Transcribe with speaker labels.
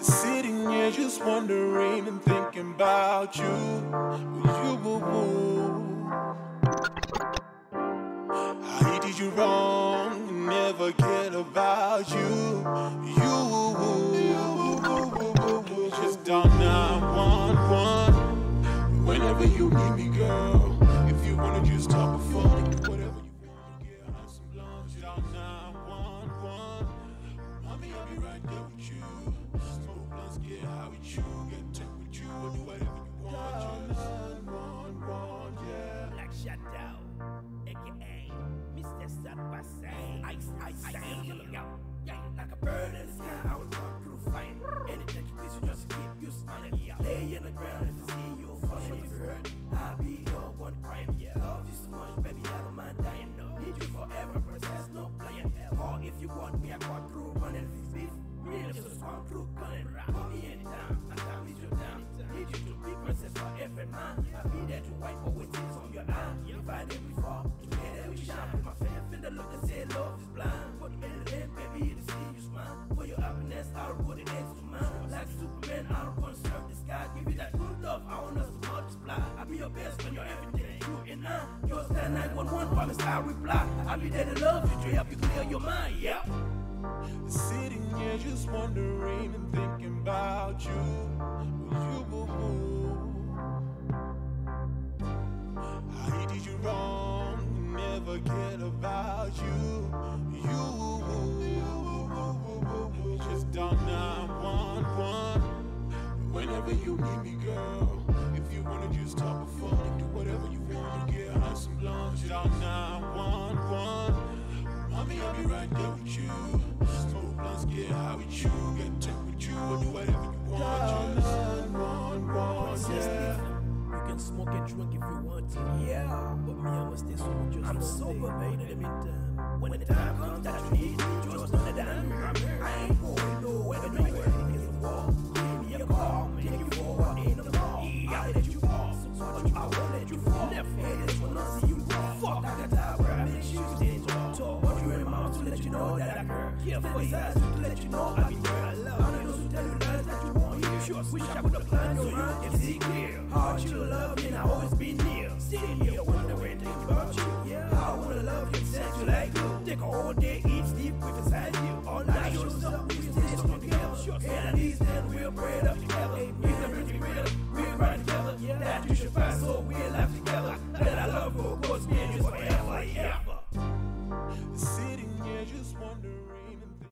Speaker 1: Sitting here just wondering and thinking about you. You. I did you wrong, never cared about you. You. Just dial 911 whenever you need me, right there with you. Smoke blunts, get high with you, get tech with you, or do whatever you want. Just 911, yeah.
Speaker 2: Black Shadow, aka Mr. Satpasé. Ice, ice, ice, yo, yeah, like a bird in the sky. I will run through fire. Anything you please, just keep you smiling. Lay in the ground and see you falling. If you hurt, I'll be your one crying. Love you so much, baby, I you want me, I go through running this beef. Real just swam through gunning. Call me anytime, my time is your time. Need you to be princess for every man. I'll be there to wipe away tears 911 promise I'll reply. I'll be there to love you, to help you clear your mind, yeah.
Speaker 1: Sitting here just wondering and thinking about you. You. I did you wrong, never cared about. You. I'll be with you. Smoke blunts, get high with you, get tech with you, or do whatever you want. Just 911, yeah.
Speaker 2: You can smoke and drink if you want to. Yeah. But me, I must stay sober just I'm sober, baby. In the meantime, when the time comes that you need me, just know that I'm Care for eyes to let you know I be there. I love. I know who tell you lies that you won't hear. Sure, wish I would have planned your mind and see clear. Hard you love and I always be near. Sitting here wondering about you. Yeah, I wanna love you, sex you like glue. Take all day, eat, sleep with a hold